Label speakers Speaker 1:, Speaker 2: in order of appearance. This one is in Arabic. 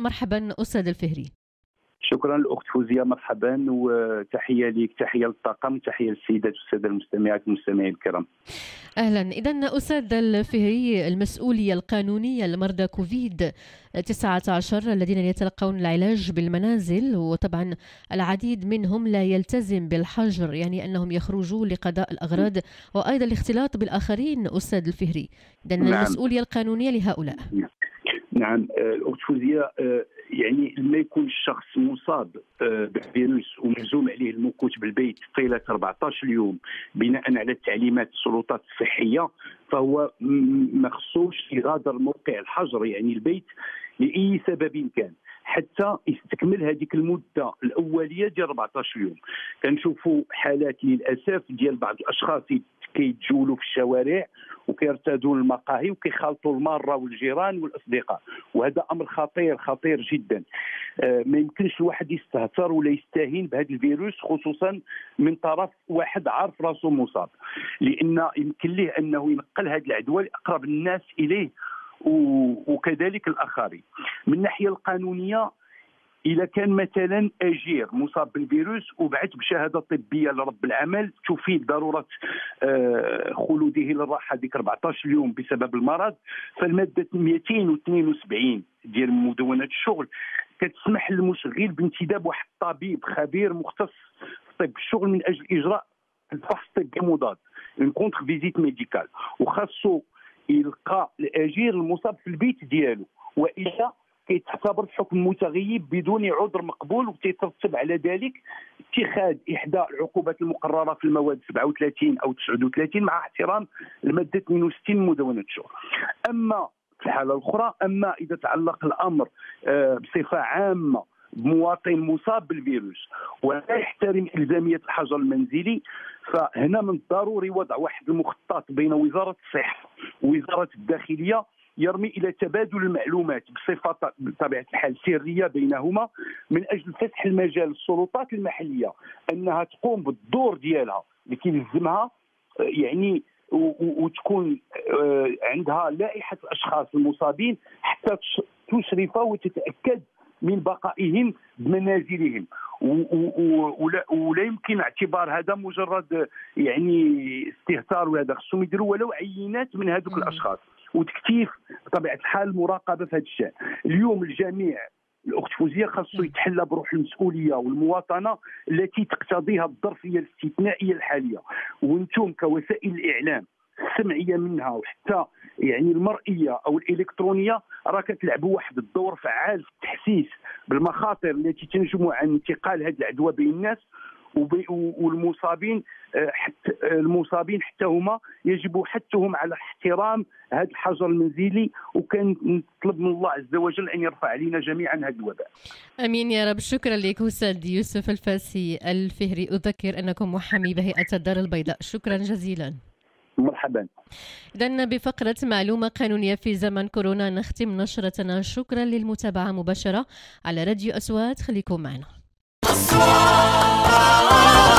Speaker 1: مرحبا أستاذ الفهري.
Speaker 2: شكرا الاخت فوزية مرحبا وتحية لك تحية للطاقم تحية للسيدات والسادة المستمعات والمستمعين الكرام.
Speaker 1: أهلا. اذا أستاذ الفهري المسؤولية القانونية لمرضى كوفيد 19 الذين يتلقون العلاج بالمنازل وطبعا العديد منهم لا يلتزم بالحجر يعني أنهم يخرجوا لقضاء الأغراض وأيضا الاختلاط بالآخرين أستاذ الفهري. اذا نعم. المسؤولية القانونية لهؤلاء.
Speaker 2: نعم. الأخت فوزية يعني لما يكون الشخص مصاب آه، بالفيروس وملزوم عليه المكوث بالبيت طيله 14 يوم بناء على تعليمات السلطات الصحية فهو ما خصوش يغادر موقع الحجر يعني البيت لأي سبب كان حتى يستكمل هذيك المدة الأولية ديال 14 يوم كنشوفوا حالات للأسف ديال بعض الأشخاص كيتجولوا في الشوارع وكيرتادوا المقاهي وكيخالطوا الماره والجيران والأصدقاء. وهذا أمر خطير خطير جدا. آه، ما يمكنش الواحد يستهتر ولا يستهين بهذا الفيروس خصوصا من طرف واحد عارف راسه مصاب. لأن يمكن له أنه ينقل هذه العدوى لأقرب الناس إليه وكذلك الآخرين. من الناحية القانونية إذا كان مثلا أجير مصاب بالفيروس وبعث بشهادة طبية لرب العمل تفيد ضرورة آه، خلوده للراحة ديك 14 يوم بسبب المرض فالمادة 272 ديال مدونة الشغل. كتسمح للمشغل بانتداب واحد الطبيب خبير مختص في طب الشغل من أجل إجراء الفحص الطبي مضاد une contre-visite médicale وخاصو يلقى الأجير المصاب في البيت ديالو وإلا كيتعتبر فحكم متغيب بدون عذر مقبول وتيترتب على ذلك اتخاذ إحدى العقوبات المقررة في المواد 37 أو 39 مع احترام المادة 62 من مدونة الشغل. أما في الحالة الأخرى أما إذا تعلق الأمر آه، بصفة عامة بمواطن مصاب بالفيروس ولا يحترم إلزامية الحجر المنزلي فهنا من الضروري وضع واحد المخطط بين وزارة الصحة ووزارة الداخلية يرمي إلى تبادل المعلومات بصفه بطبيعة الحال سرية بينهما من أجل فتح المجال. للسلطات المحلية أنها تقوم بالدور ديالها اللي كيلزمها يعني وتكون آه، عندها لائحة الأشخاص المصابين حتى تشرف وتتأكد من بقائهم بمنازلهم. ولا, ولا يمكن اعتبار هذا مجرد يعني استهتار وهذا. خصهم يديروا ولو عينات من هذوك الأشخاص. وتكتيف بطبيعة الحال المراقبه في هذا الشأن. اليوم الجميع الاخت فوزيه خاصو يتحلى بروح المسؤولية والمواطنة التي تقتضيها الظرفية الاستثنائية الحالية. وأنتم كوسائل الإعلام السمعية منها وحتى يعني المرئية أو الإلكترونية راه كتلعبوا واحد الدور فعال في التحسيس بالمخاطر التي تنجم عن انتقال هذه العدوى بين الناس. والمصابين آه، حتى المصابين حتى هما يجب حثهم على احترام هذا الحجر المنزلي وكان نطلب من الله عز وجل أن يرفع علينا جميعا هذا الوباء.
Speaker 1: أمين يا رب. شكرا لك أستاذ يوسف الفاسي الفهري. أذكر أنكم محامي بهيئة الدار البيضاء. شكرا جزيلا.
Speaker 2: مرحبا.
Speaker 1: إذا بفقرة معلومة قانونية في زمن كورونا نختم نشرتنا. شكرا للمتابعة مباشرة على راديو أصوات خليكم معنا. 光